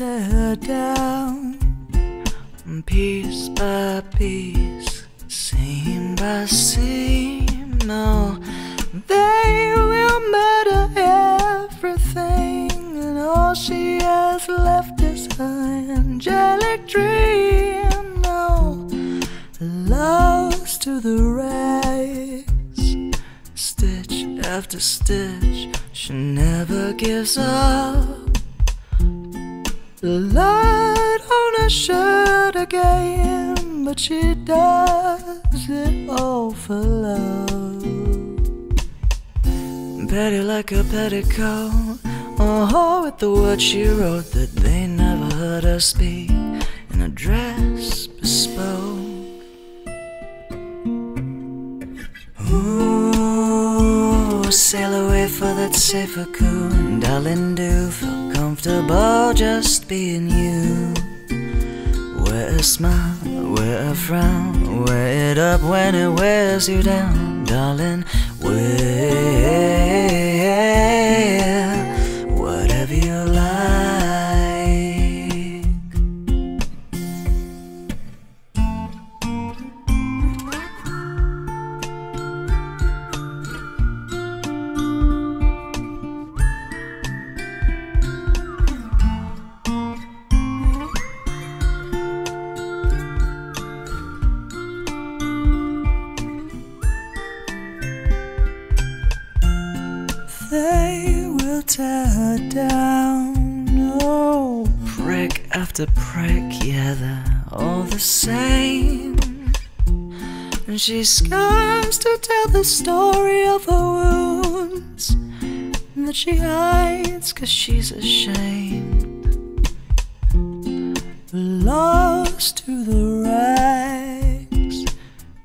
tear down piece by piece, seam by seam. No, oh, they will murder everything, and all she has left is her angelic dream. No, lost to the rags, stitch after stitch, she never gives up. The light on her shirt again, but she does it all for love. Petty like a petticoat, oh, with the words she wrote that they never heard her speak in a dress bespoke. Ooh, sail away for that seifuku, darling, do feel comfortable just being you. Wear a smile, wear a frown, wear it up when it wears you down, darling. Wear whatever you like. Tear her down. Oh, prick after prick, yeah, they're all the same. And she skies to tell the story of her wounds that she hides cause she's ashamed. Lost to the rags,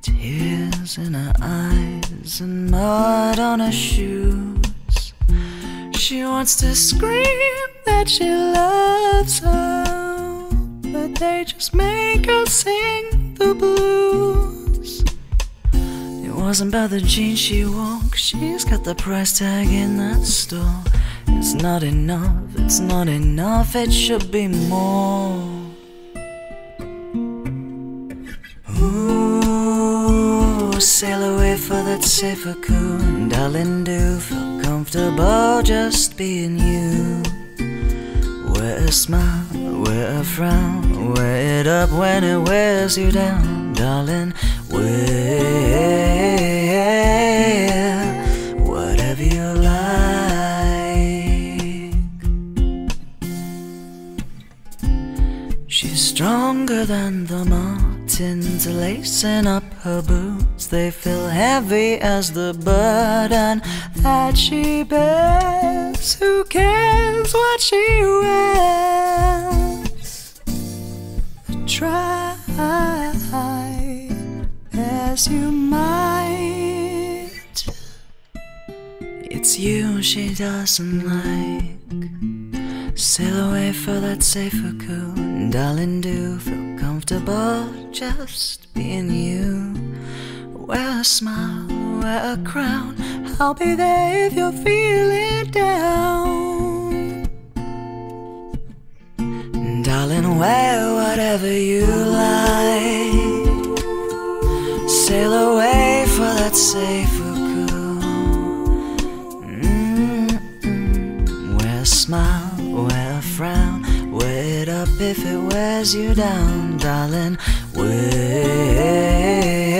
tears in her eyes and mud on her shoes. She wants to scream that she loves her, but they just make her sing the blues. It wasn't about the jeans she wore, she's got the price tag in that store. It's not enough, it's not enough, it should be more. Ooh, sail away for that seifuku, darling. Do feel comfortable just being you. Wear a smile, wear a frown, wear it up when it wears you down, darling. Wear whatever you like. She's stronger than the Martins, lacing up her boots. They feel heavy as the burden that she bears. Who cares what she wears? Try as you might. It's you she doesn't like. Sail away for that seifuku, darling. Do feel comfortable just being you. Wear a smile, wear a crown. I'll be there if you're feeling down. Darling, wear whatever you like. Sail away for that safer coon. Mm-mm. Wear a smile, if it wears you down, darling. Wear